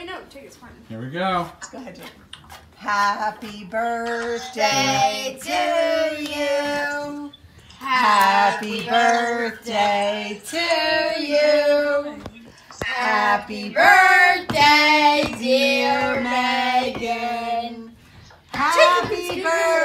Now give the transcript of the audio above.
Wait, no, tickets for Here we go. Go ahead, Jake. Happy birthday to you. Happy birthday to you. Happy birthday, dear Megan. Happy birthday.